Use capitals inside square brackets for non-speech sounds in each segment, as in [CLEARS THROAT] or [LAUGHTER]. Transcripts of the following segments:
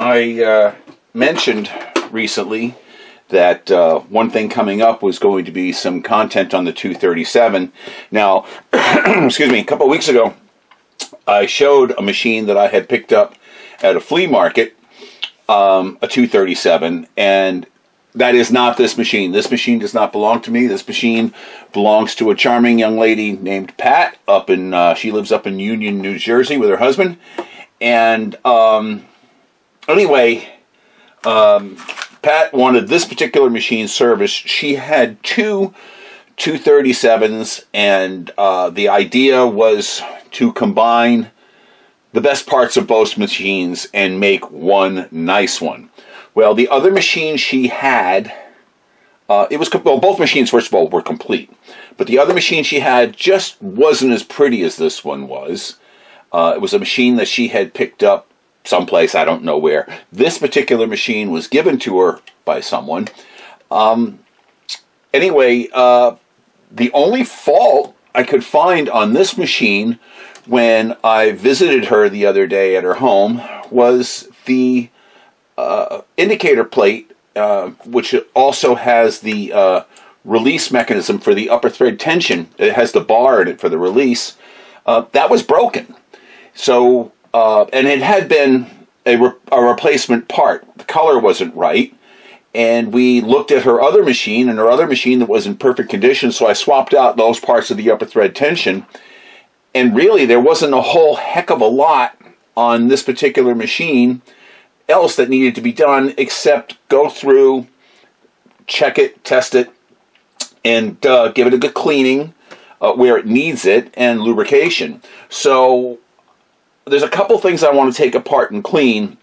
I uh, mentioned recently that uh, one thing coming up was going to be some content on the 237. Now, [CLEARS THROAT] excuse me, a couple weeks ago, I showed a machine that I had picked up at a flea market, um, a 237, and that is not this machine. This machine does not belong to me. This machine belongs to a charming young lady named Pat up in, uh, she lives up in Union, New Jersey with her husband. And um, anyway, um, Pat wanted this particular machine service. She had two 237s, and uh, the idea was to combine the best parts of both machines and make one nice one. Well, the other machine she had, uh, it was well, both machines first of all were complete, but the other machine she had just wasn't as pretty as this one was. Uh, it was a machine that she had picked up someplace I don't know where. This particular machine was given to her by someone. Um, anyway, uh, the only fault I could find on this machine when I visited her the other day at her home was the uh, indicator plate, uh, which also has the uh, release mechanism for the upper thread tension. It has the bar in it for the release. Uh, that was broken. So, uh, and it had been a, re- a replacement part. The color wasn't right. And we looked at her other machine and her other machine that was in perfect condition so i swapped out those parts of the upper thread tension. And really there wasn't a whole heck of a lot on this particular machine else that needed to be done except go through check it test it and uh, give it a good cleaning uh, where it needs it and lubrication. So there's a couple things i want to take apart and clean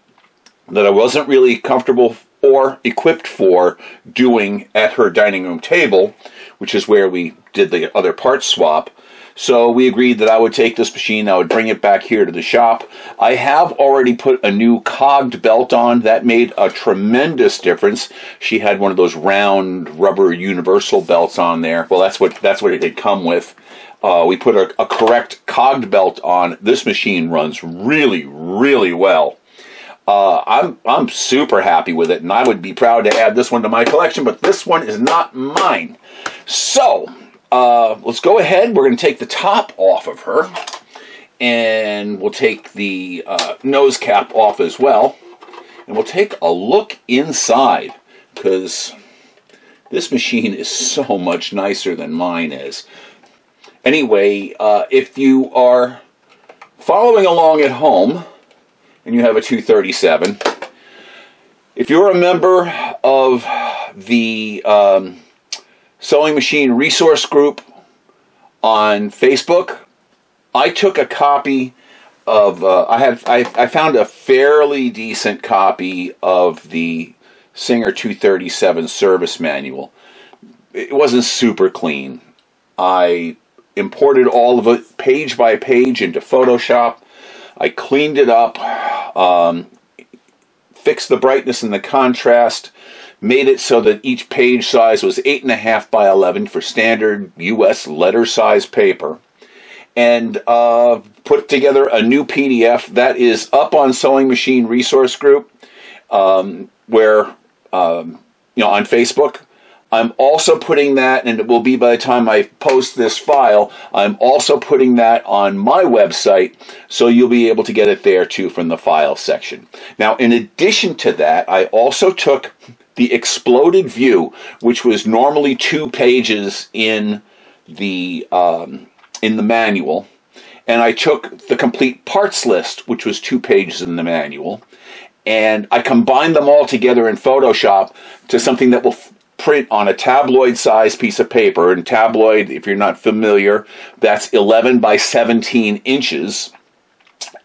that i wasn't really comfortable or equipped for doing at her dining room table, which is where we did the other parts swap. So we agreed that I would take this machine, I would bring it back here to the shop. I have already put a new cogged belt on. That made a tremendous difference. She had one of those round rubber universal belts on there. Well, that's what that's what it had come with. Uh, we put a, a correct cogged belt on. This machine runs really, really well. Uh, I'm I'm super happy with it, and I would be proud to add this one to my collection. But this one is not mine. So uh, let's go ahead. We're going to take the top off of her, and we'll take the uh, nose cap off as well, and we'll take a look inside because this machine is so much nicer than mine is. Anyway, uh, if you are following along at home and you have a 237. If you're a member of the um, Sewing Machine Resource Group on Facebook, I took a copy of uh, I have I, I found a fairly decent copy of the Singer 237 service manual. It wasn't super clean. I imported all of it page by page into Photoshop. I cleaned it up um, fixed the brightness and the contrast, made it so that each page size was 8.5 by 11 for standard US letter size paper, and uh, put together a new PDF that is up on Sewing Machine Resource Group, um, where, um, you know, on Facebook. I'm also putting that, and it will be by the time I post this file, I'm also putting that on my website, so you'll be able to get it there too from the file section. Now, in addition to that, I also took the exploded view, which was normally two pages in the um, in the manual, and I took the complete parts list, which was two pages in the manual, and I combined them all together in Photoshop to something that will print on a tabloid sized piece of paper. And tabloid, if you're not familiar, that's 11 by 17 inches.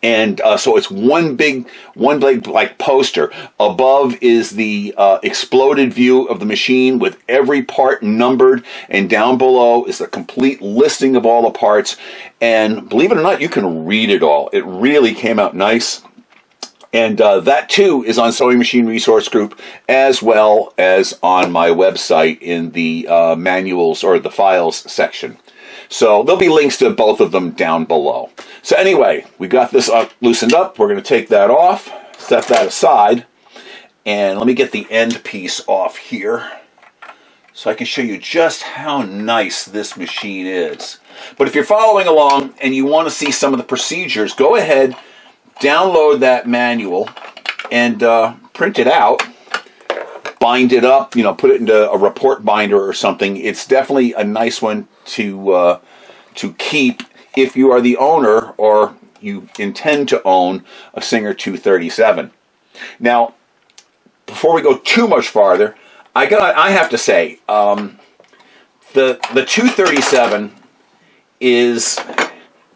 And uh, so it's one big, one big like poster. Above is the uh, exploded view of the machine with every part numbered, and down below is the complete listing of all the parts. And believe it or not, you can read it all. It really came out nice. And uh, that too is on Sewing Machine Resource Group as well as on my website in the uh, manuals or the files section. So there'll be links to both of them down below. So anyway, we got this uh, loosened up. We're going to take that off, set that aside. And let me get the end piece off here so I can show you just how nice this machine is. But if you're following along and you want to see some of the procedures, go ahead, download that manual and uh, print it out, bind it up, you know, put it into a report binder or something. It's definitely a nice one to uh, to keep if you are the owner or you intend to own a Singer 237. Now, before we go too much farther, I got I have to say um, the the 237 is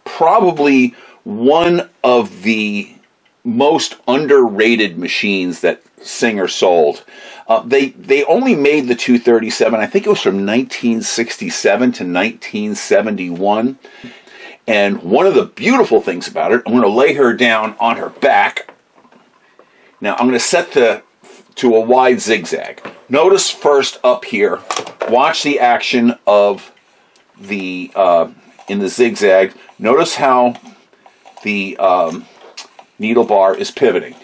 probably one of the most underrated machines that Singer sold. Uh, they they only made the 237. I think it was from 1967 to 1971. And one of the beautiful things about it, I'm going to lay her down on her back. Now I'm going to set the to a wide zigzag. Notice first up here, watch the action of the uh, in the zigzag. Notice how the um, needle bar is pivoting.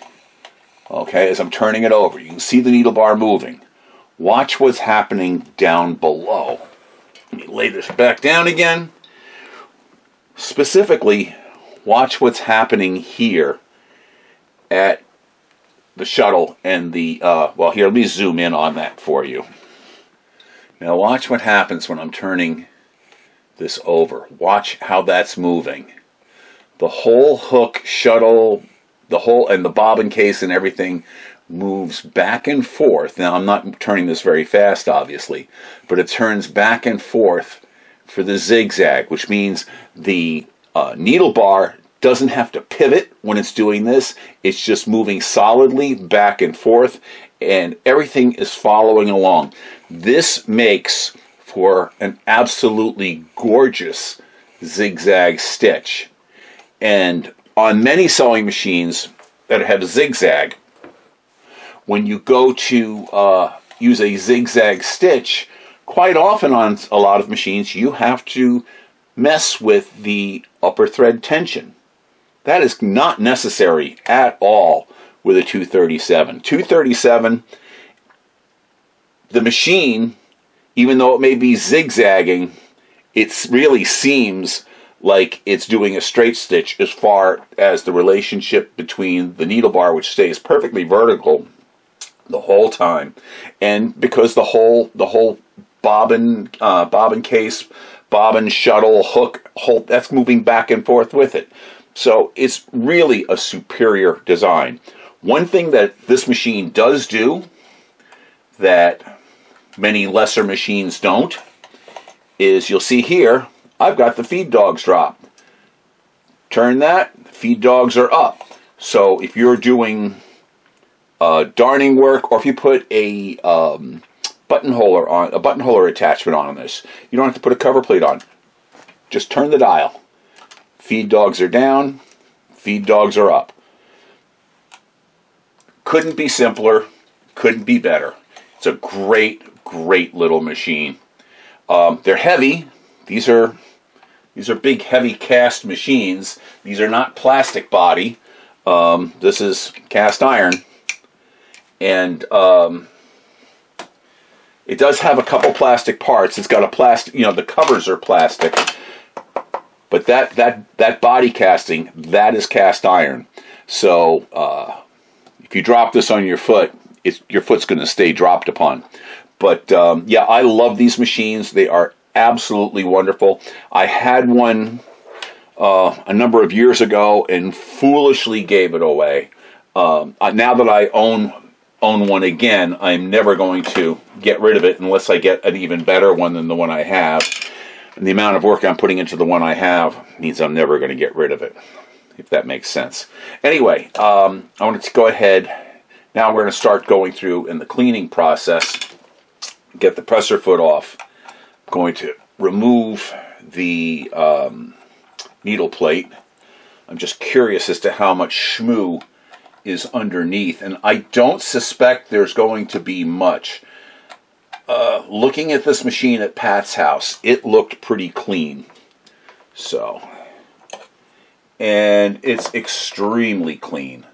Okay, as I'm turning it over, you can see the needle bar moving. Watch what's happening down below. Let me lay this back down again. Specifically, watch what's happening here at the shuttle and the, uh, well, here, let me zoom in on that for you. Now, watch what happens when I'm turning this over. Watch how that's moving. The whole hook, shuttle, the whole, and the bobbin case and everything moves back and forth. Now, I'm not turning this very fast, obviously, but it turns back and forth for the zigzag, which means the uh, needle bar doesn't have to pivot when it's doing this. It's just moving solidly back and forth, and everything is following along. This makes for an absolutely gorgeous zigzag stitch. And on many sewing machines that have zigzag, when you go to uh, use a zigzag stitch, quite often on a lot of machines you have to mess with the upper thread tension. That is not necessary at all with a 237. 237, the machine, even though it may be zigzagging, it really seems like it's doing a straight stitch as far as the relationship between the needle bar, which stays perfectly vertical the whole time, and because the whole the whole bobbin uh, bobbin case, bobbin shuttle hook, that's moving back and forth with it. So it's really a superior design. One thing that this machine does do that many lesser machines don't is you'll see here, I've got the feed dogs dropped. Turn that, feed dogs are up. So if you're doing uh, darning work or if you put a um, buttonholer on, a buttonholer attachment on this, you don't have to put a cover plate on. Just turn the dial. Feed dogs are down, feed dogs are up. Couldn't be simpler, couldn't be better. It's a great, great little machine. Um, they're heavy. These are these are big, heavy cast machines. These are not plastic body. Um, this is cast iron, and um, it does have a couple plastic parts. It's got a plastic, you know, the covers are plastic, but that that that body casting that is cast iron. So uh, if you drop this on your foot, your foot's going to stay dropped upon. But um, yeah, I love these machines. They are absolutely wonderful. I had one uh, a number of years ago and foolishly gave it away. Um, now that I own own one again, I'm never going to get rid of it unless I get an even better one than the one I have. And the amount of work I'm putting into the one I have means I'm never going to get rid of it, if that makes sense. Anyway, um, I wanted to go ahead. Now we're going to start going through in the cleaning process, get the presser foot off. Going to remove the um, needle plate. I'm just curious as to how much shmoo is underneath, and I don't suspect there's going to be much. Uh, looking at this machine at Pat's house, it looked pretty clean. So, and it's extremely clean.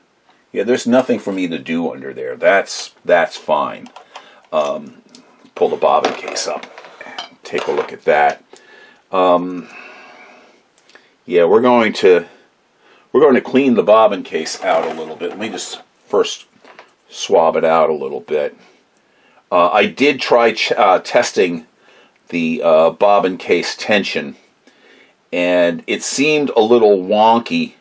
Yeah, there's nothing for me to do under there. That's that's fine. Um, pull the bobbin case up. Take a look at that. Um, yeah, we're going to we're going to clean the bobbin case out a little bit. Let me just first swab it out a little bit. Uh, I did try uh, testing the uh, bobbin case tension, and it seemed a little wonky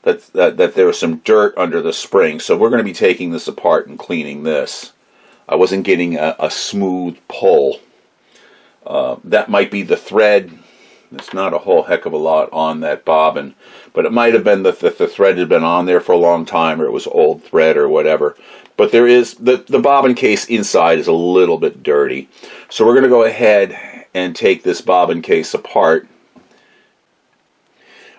that, that, that there was some dirt under the spring. So we're going to be taking this apart and cleaning this. I wasn't getting a, a smooth pull. Uh, that might be the thread. It's not a whole heck of a lot on that bobbin, but it might have been that the, the thread had been on there for a long time, or it was old thread, or whatever. But there is the the bobbin case inside is a little bit dirty, so we're going to go ahead and take this bobbin case apart.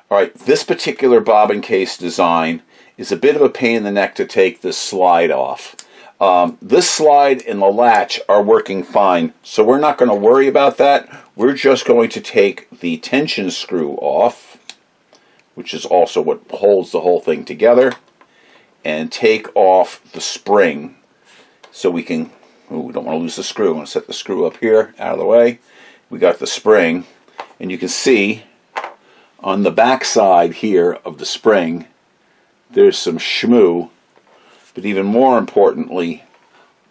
All right, this particular bobbin case design is a bit of a pain in the neck to take this slide off. Um, this slide and the latch are working fine, so we're not going to worry about that. We're just going to take the tension screw off, which is also what holds the whole thing together, and take off the spring so we can, oh, we don't want to lose the screw. I'm going to set the screw up here, out of the way. We got the spring, and you can see on the back side here of the spring, there's some shmoo but even more importantly,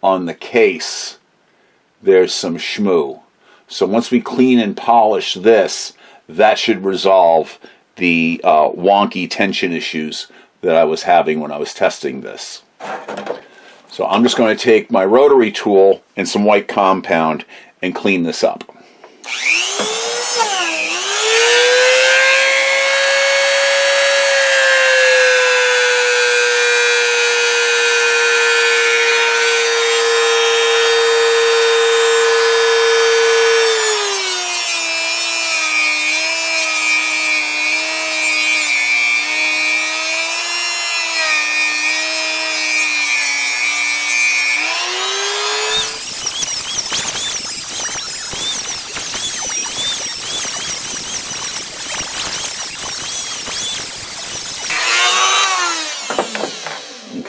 on the case, there's some shmoo. So once we clean and polish this, that should resolve the uh, wonky tension issues that I was having when I was testing this. So I'm just going to take my rotary tool and some white compound and clean this up.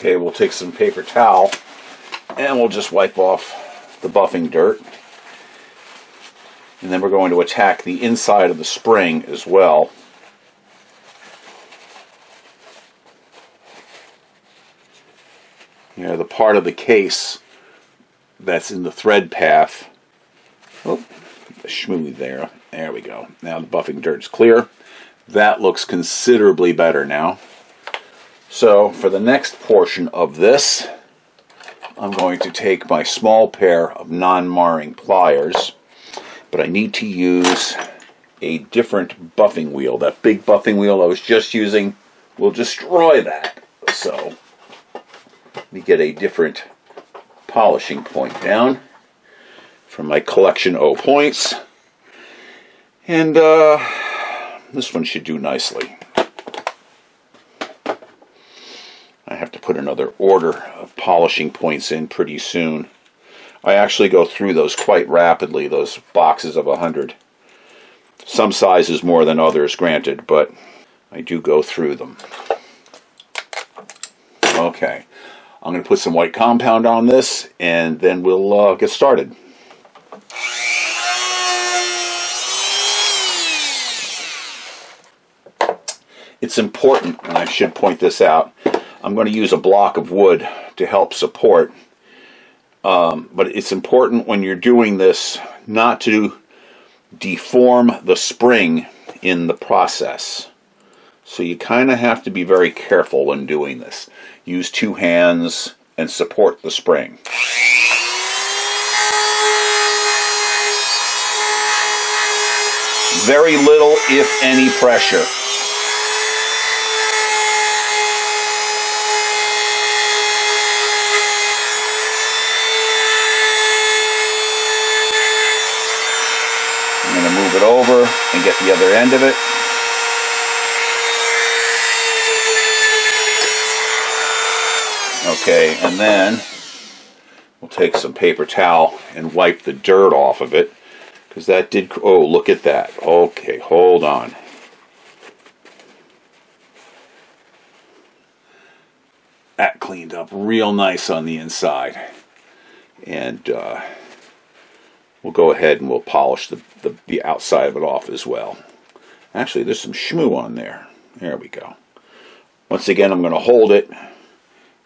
Okay, we'll take some paper towel and we'll just wipe off the buffing dirt. And then we're going to attack the inside of the spring as well. You know, the part of the case that's in the thread path. Oh, the there. There we go. Now the buffing dirt's clear. That looks considerably better now. So for the next portion of this, I'm going to take my small pair of non-marring pliers, but I need to use a different buffing wheel. That big buffing wheel I was just using will destroy that. So let me get a different polishing point down from my collection O points. And uh, this one should do nicely. I have to put another order of polishing points in pretty soon. I actually go through those quite rapidly, those boxes of a hundred. Some sizes more than others, granted, but I do go through them. Okay, I'm going to put some white compound on this, and then we'll uh, get started. It's important, and I should point this out, I'm going to use a block of wood to help support. Um, but it's important when you're doing this not to deform the spring in the process. So you kind of have to be very careful when doing this. Use two hands and support the spring. Very little, if any, pressure. move it over and get the other end of it. Okay, and then we'll take some paper towel and wipe the dirt off of it because that did, oh, look at that. Okay, hold on. that cleaned up real nice on the inside. And uh, we'll go ahead and we'll polish the, the, the outside of it off as well. Actually, there's some shmoo on there. There we go. Once again, I'm going to hold it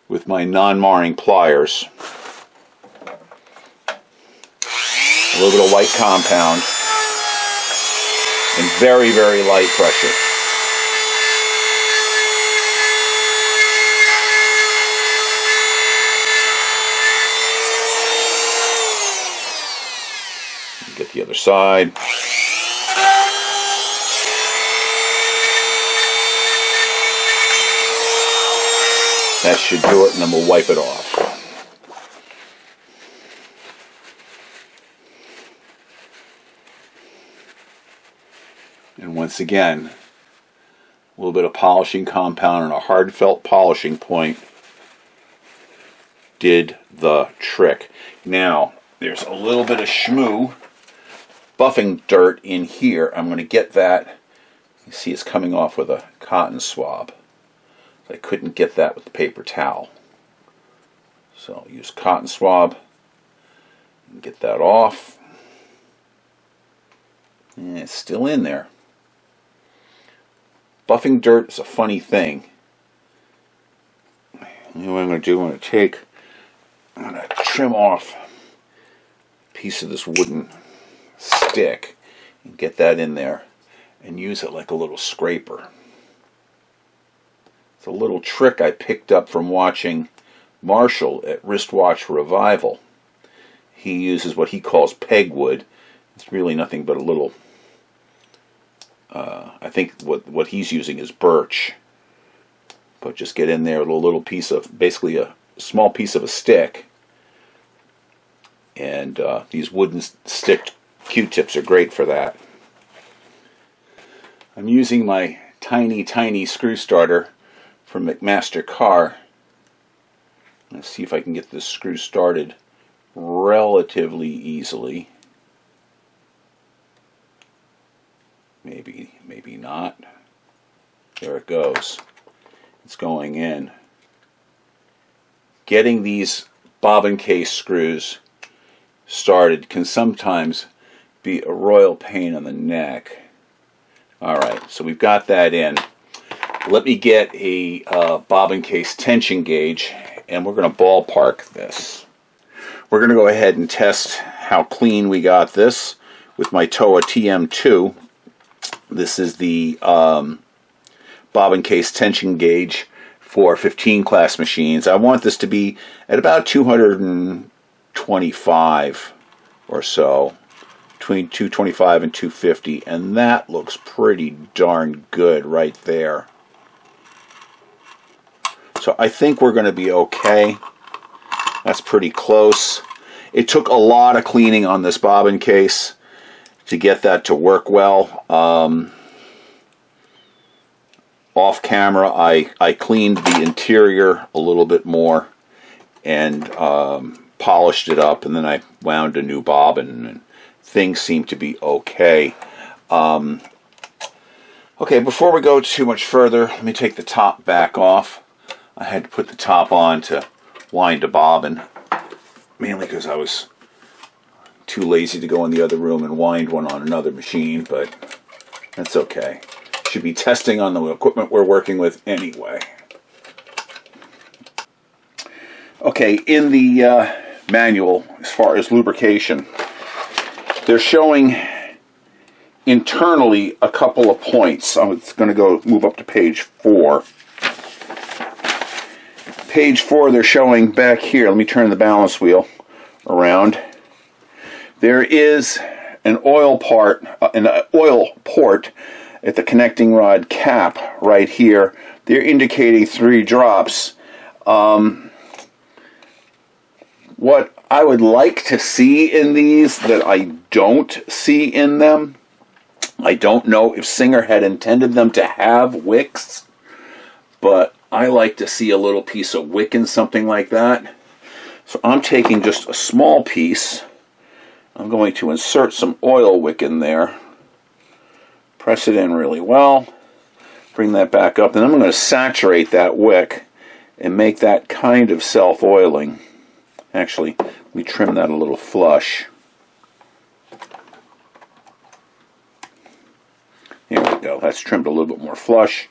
with my non-marring pliers. A little bit of white compound and very, very light pressure. Side. That should do it, and then we'll wipe it off. And once again, a little bit of polishing compound and a hard felt polishing point did the trick. Now, there's a little bit of shmoo buffing dirt in here. I'm going to get that. You see it's coming off with a cotton swab. I couldn't get that with the paper towel. So I'll use cotton swab and get that off. And it's still in there. Buffing dirt is a funny thing. You know what I'm going to do? I'm going to take, I'm going to trim off a piece of this wooden stick and get that in there and use it like a little scraper. It's a little trick I picked up from watching Marshall at Wristwatch Revival. He uses what he calls pegwood. It's really nothing but a little. Uh, I think what what he's using is birch. But just get in there with a little piece of, basically a small piece of a stick. And uh, these wooden stick Q-tips are great for that. I'm using my tiny, tiny screw starter from McMaster-Carr. Let's see if I can get this screw started relatively easily. Maybe, maybe not. There it goes. It's going in. Getting these bobbin case screws started can sometimes be a royal pain in the neck. Alright, so we've got that in let me get a uh, bobbin case tension gauge and we're going to ballpark this. We're going to go ahead and test how clean we got this with my Towa TM2. This is the um, bobbin case tension gauge for 15 class machines. I want this to be at about 225 or so, between 225 and 250, and that looks pretty darn good right there. So I think we're going to be okay. That's pretty close. It took a lot of cleaning on this bobbin case to get that to work well. Um, off camera, I, I cleaned the interior a little bit more and um, polished it up, and then I wound a new bobbin, and things seem to be okay. Um, okay, before we go too much further, let me take the top back off. I had to put the top on to wind a bobbin, mainly because I was too lazy to go in the other room and wind one on another machine, but that's okay. Should be testing on the equipment we're working with anyway. Okay, in the uh, manual, as far as lubrication, they're showing internally a couple of points. I'm going to go move up to page four page four, they're showing back here. Let me turn the balance wheel around. There is an oil part, uh, an oil port at the connecting rod cap right here. They're indicating three drops. Um, what I would like to see in these that I don't see in them, I don't know if Singer had intended them to have wicks, but I like to see a little piece of wick in something like that. So I'm taking just a small piece. I'm going to insert some oil wick in there. Press it in really well. Bring that back up. And I'm going to saturate that wick and make that kind of self-oiling. Actually, we trim that a little flush. There we go. That's trimmed a little bit more flush.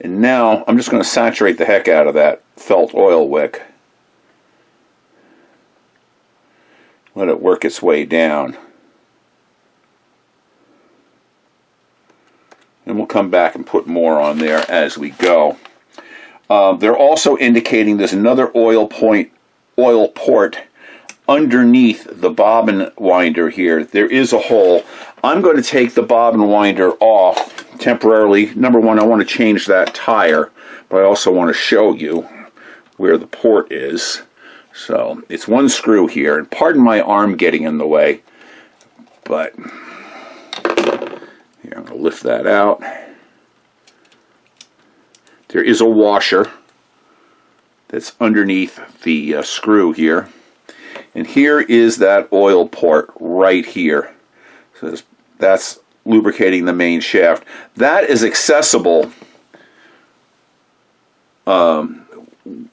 And now I'm just going to saturate the heck out of that felt oil wick. Let it work its way down. And we'll come back and put more on there as we go. Uh, they're also indicating there's another oil point, oil port underneath the bobbin winder here. There is a hole. I'm going to take the bobbin winder off temporarily. Number one, I want to change that tire, but I also want to show you where the port is. So it's one screw here, and pardon my arm getting in the way, but here, I'm going to lift that out. There is a washer that's underneath the uh, screw here. And here is that oil port right here. So that's lubricating the main shaft. That is accessible um,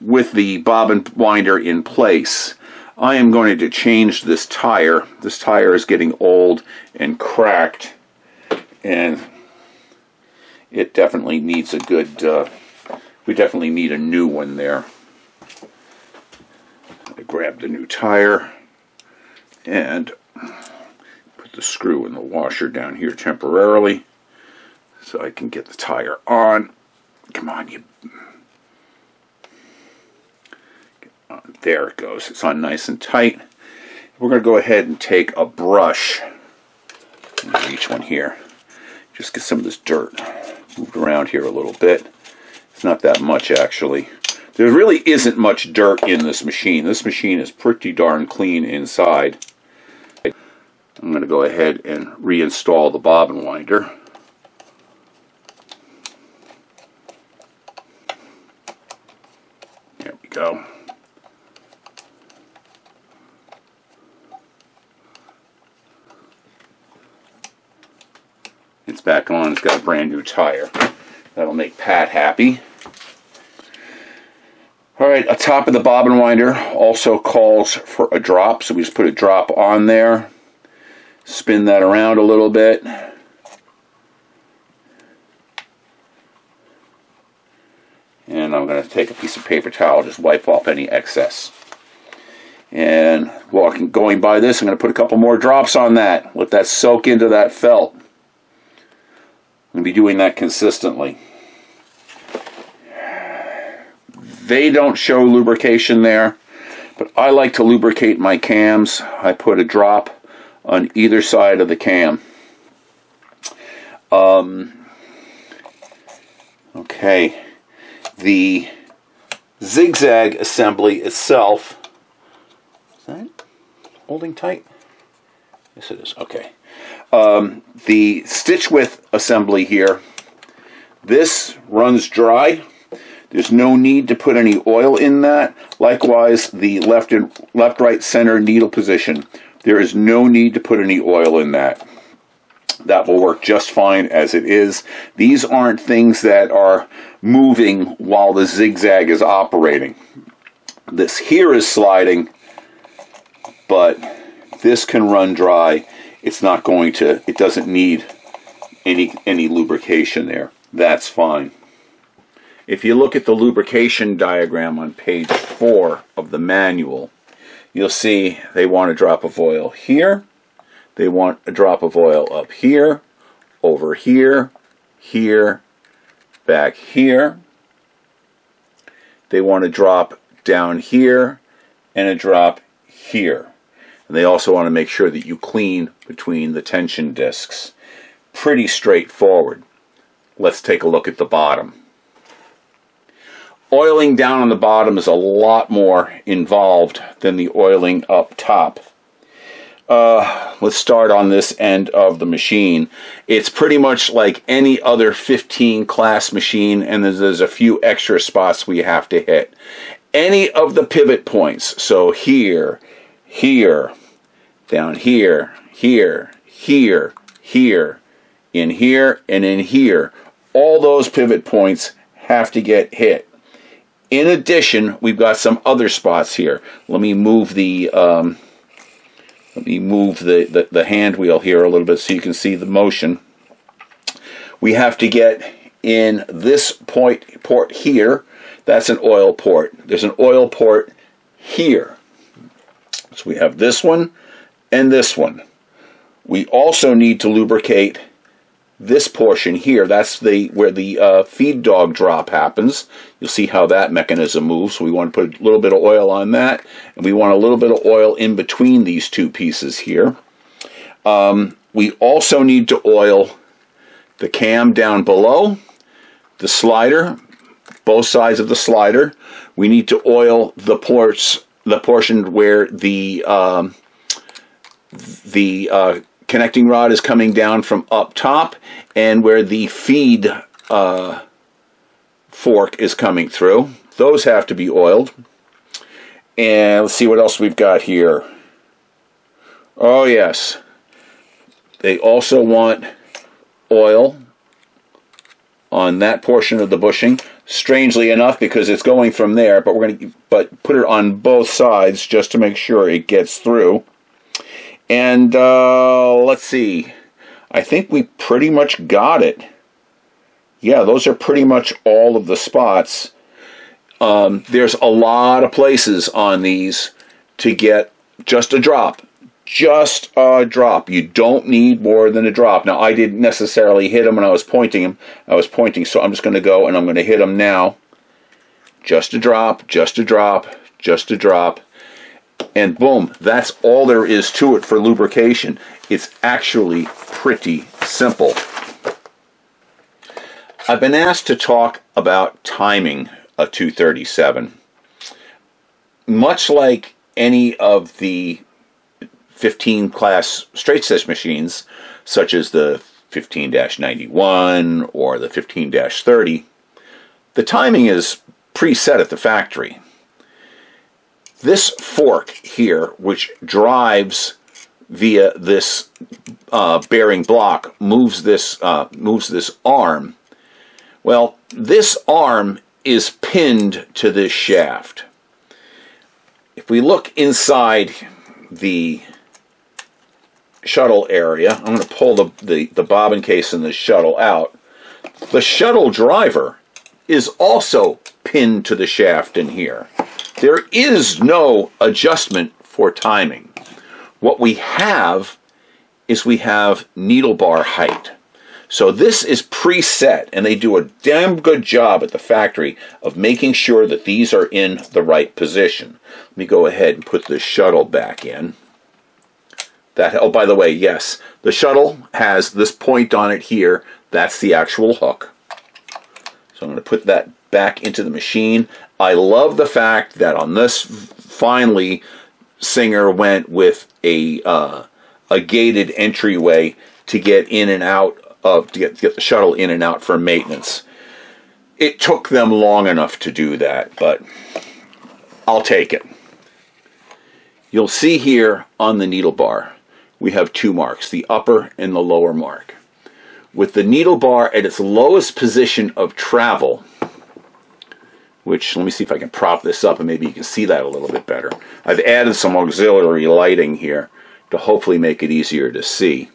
with the bobbin winder in place. I am going to change this tire. This tire is getting old and cracked and it definitely needs a good uh, we definitely need a new one there I grab the new tire and put the screw in the washer down here temporarily so I can get the tire on come on you there it goes it's on nice and tight we're going to go ahead and take a brush each one here just get some of this dirt moved around here a little bit. It's not that much actually. There really isn't much dirt in this machine. This machine is pretty darn clean inside. I'm going to go ahead and reinstall the bobbin winder. There we go. It's back on. It's got a brand new tire. That'll make Pat happy. Alright, a top of the bobbin winder also calls for a drop, so we just put a drop on there. Spin that around a little bit. And I'm going to take a piece of paper towel, just wipe off any excess. And walking, going by this, I'm going to put a couple more drops on that. Let that soak into that felt I'm going to be doing that consistently. They don't show lubrication there, but I like to lubricate my cams. I put a drop on either side of the cam. Um, okay, the zigzag assembly itself, is that holding tight? Yes it is, okay. Um, the stitch width assembly here, this runs dry. There's no need to put any oil in that. Likewise, the left and left, right, center needle position. There is no need to put any oil in that. That will work just fine as it is. These aren't things that are moving while the zigzag is operating. This here is sliding, but this can run dry it's not going to, it doesn't need any, any lubrication there. That's fine. If you look at the lubrication diagram on page 4 of the manual, you'll see they want a drop of oil here, they want a drop of oil up here, over here, here, back here. They want a drop down here and a drop here. And they also want to make sure that you clean between the tension discs. Pretty straightforward. Let's take a look at the bottom. Oiling down on the bottom is a lot more involved than the oiling up top. Uh, let's start on this end of the machine. It's pretty much like any other 15 class machine and there's, there's a few extra spots we have to hit. Any of the pivot points, so here, here, down here, here, here, here, in here, and in here. All those pivot points have to get hit. In addition, we've got some other spots here. Let me move the um, let me move the, the, the hand wheel here a little bit so you can see the motion. We have to get in this point port here. That's an oil port. There's an oil port here. So we have this one and this one. We also need to lubricate this portion here. That's the where the uh, feed dog drop happens. You'll see how that mechanism moves. So we want to put a little bit of oil on that, and we want a little bit of oil in between these two pieces here. Um, we also need to oil the cam down below, the slider, both sides of the slider. We need to oil the ports, the portion where the um, the uh, connecting rod is coming down from up top and where the feed uh, fork is coming through. Those have to be oiled. And let's see what else we've got here. Oh, yes. They also want oil on that portion of the bushing. Strangely enough, because it's going from there, but we're going to but put it on both sides just to make sure it gets through. And uh, let's see. I think we pretty much got it. Yeah, those are pretty much all of the spots. Um, there's a lot of places on these to get just a drop. Just a drop. You don't need more than a drop. Now, I didn't necessarily hit them when I was pointing them. I was pointing, so I'm just going to go and I'm going to hit them now. Just a drop, just a drop, just a drop and boom, that's all there is to it for lubrication. It's actually pretty simple. I've been asked to talk about timing a 237. Much like any of the 15 class straight stitch machines, such as the 15 91 or the 15 30, the timing is preset at the factory. This fork here, which drives via this uh, bearing block, moves this uh, moves this arm. Well, this arm is pinned to this shaft. If we look inside the shuttle area, I'm going to pull the, the, the bobbin case and the shuttle out. The shuttle driver is also pinned to the shaft in here. There is no adjustment for timing. What we have is we have needle bar height. So this is preset, and they do a damn good job at the factory of making sure that these are in the right position. Let me go ahead and put the shuttle back in. That oh, by the way, yes, the shuttle has this point on it here. That's the actual hook. So I'm going to put that back into the machine. I love the fact that on this, finally, Singer went with a uh, a gated entryway to get in and out of to get, to get the shuttle in and out for maintenance. It took them long enough to do that, but I'll take it. You'll see here on the needle bar, we have two marks, the upper and the lower mark. With the needle bar at its lowest position of travel, which let me see if I can prop this up and maybe you can see that a little bit better. I've added some auxiliary lighting here to hopefully make it easier to see.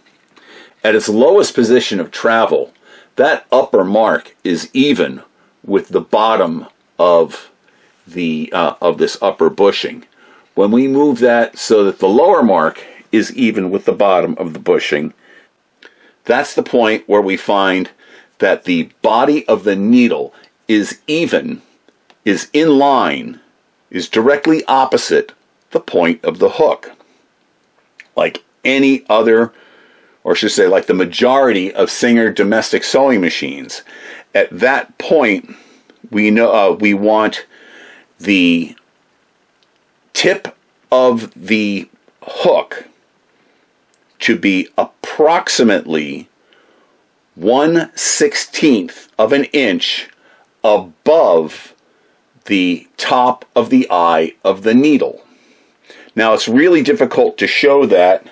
At its lowest position of travel, that upper mark is even with the bottom of the uh, of this upper bushing. When we move that so that the lower mark is even with the bottom of the bushing, that's the point where we find that the body of the needle is even is in line, is directly opposite the point of the hook. Like any other, or should I say, like the majority of Singer domestic sewing machines, at that point, we know uh, we want the tip of the hook to be approximately 1 16th of an inch above the top of the eye of the needle. Now it's really difficult to show that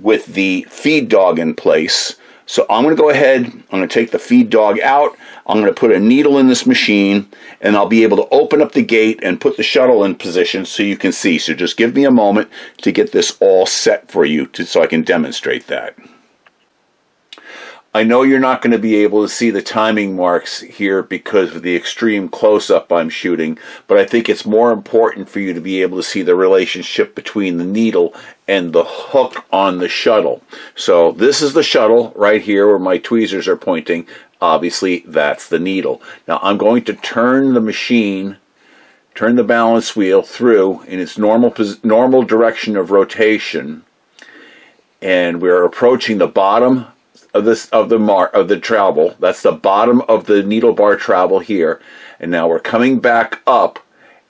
with the feed dog in place, So I'm going to go ahead, I'm going to take the feed dog out, I'm going to put a needle in this machine, and I'll be able to open up the gate and put the shuttle in position so you can see. So just give me a moment to get this all set for you to, so I can demonstrate that. I know you're not going to be able to see the timing marks here because of the extreme close-up I'm shooting, but I think it's more important for you to be able to see the relationship between the needle and the hook on the shuttle. So this is the shuttle right here where my tweezers are pointing. Obviously, that's the needle. Now I'm going to turn the machine, turn the balance wheel through in its normal, normal direction of rotation, and we're approaching the bottom of this of the mar of the travel. That's the bottom of the needle bar travel here. And now we're coming back up,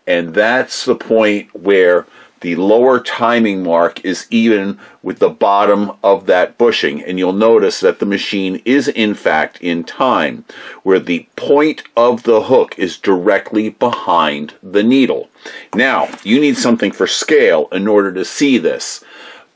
and that's the point where the lower timing mark is even with the bottom of that bushing. And you'll notice that the machine is in fact in time, where the point of the hook is directly behind the needle. Now, you need something for scale in order to see this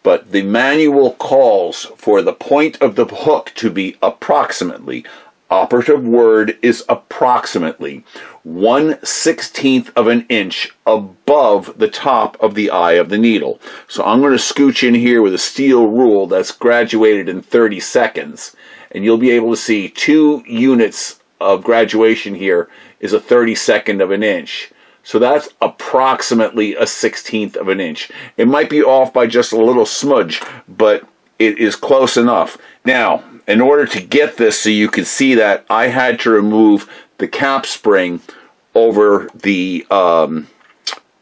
but the manual calls for the point of the hook to be approximately, operative word is approximately, 1 16th of an inch above the top of the eye of the needle. So I'm going to scooch in here with a steel rule that's graduated in 30 seconds, and you'll be able to see two units of graduation here is a 32nd of an inch. So that's approximately a 16th of an inch. It might be off by just a little smudge, but it is close enough. Now, in order to get this so you can see that, I had to remove the cap spring over the um,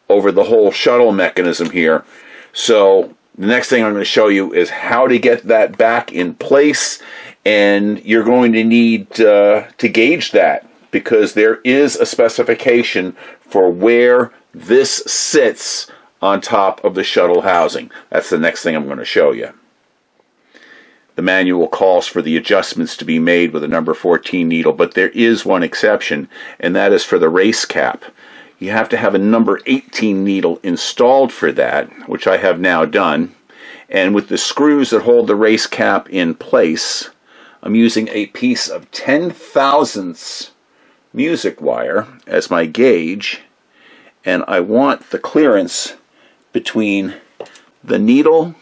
over the whole shuttle mechanism here. So the next thing I'm going to show you is how to get that back in place, and you're going to need uh, to gauge that because there is a specification for where this sits on top of the shuttle housing. That's the next thing I'm going to show you. The manual calls for the adjustments to be made with a number 14 needle, but there is one exception, and that is for the race cap. You have to have a number 18 needle installed for that, which I have now done. And with the screws that hold the race cap in place, I'm using a piece of 10 thousandths music wire as my gauge and I want the clearance between the needle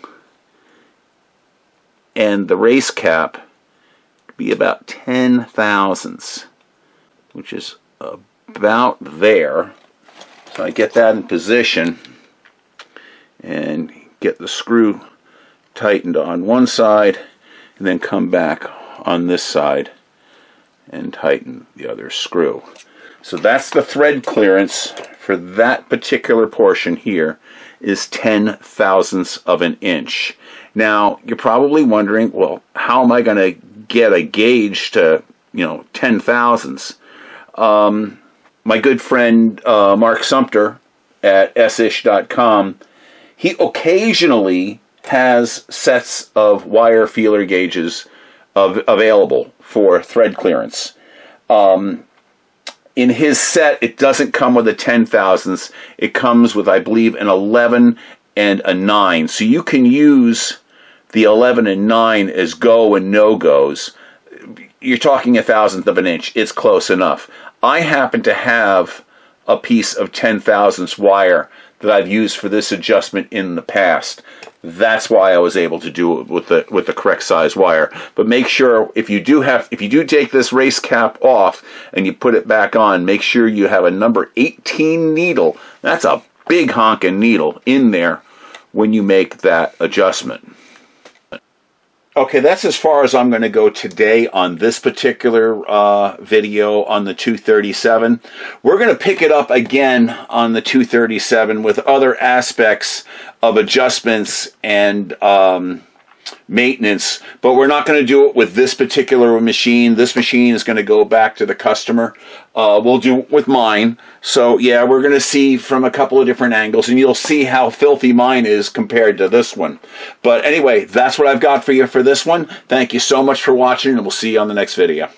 and the race cap to be about 10 thousandths which is about there. So I get that in position and get the screw tightened on one side and then come back on this side and tighten the other screw. So that's the thread clearance for that particular portion here is 10 thousandths of an inch. Now, you're probably wondering, well, how am I going to get a gauge to, you know, 10 thousandths? Um, my good friend uh, Mark Sumter at sish.com, he occasionally has sets of wire feeler gauges available for thread clearance. Um, in his set, it doesn't come with a 10 thousandths. It comes with, I believe, an 11 and a 9. So you can use the 11 and 9 as go and no goes. You're talking a thousandth of an inch. It's close enough. I happen to have a piece of 10 thousandths wire that I've used for this adjustment in the past. That's why I was able to do it with the with the correct size wire. But make sure if you do have if you do take this race cap off and you put it back on, make sure you have a number 18 needle. That's a big honking needle in there when you make that adjustment. Okay, that's as far as I'm going to go today on this particular uh, video on the 237. We're going to pick it up again on the 237 with other aspects of adjustments and um, maintenance, but we're not going to do it with this particular machine. This machine is going to go back to the customer. Uh, we'll do it with mine. So yeah, we're going to see from a couple of different angles, and you'll see how filthy mine is compared to this one. But anyway, that's what I've got for you for this one. Thank you so much for watching, and we'll see you on the next video.